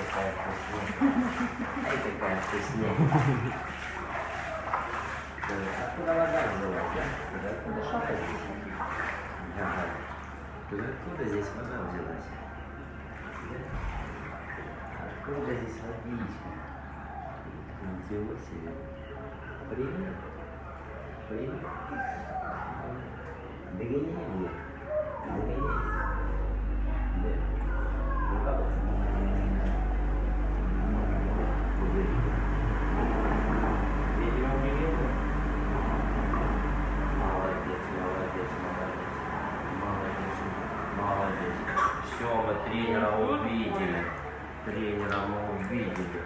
такая вкусная. Ай, такая вкусная. Откуда вода взялась, да? Откуда, откуда шапка здесь? Ага. Откуда, откуда здесь вода взялась? Да? Откуда здесь водичка? Ничего себе. Привет. Привет. Все, мы тренера увидели. Тренера мы увидели.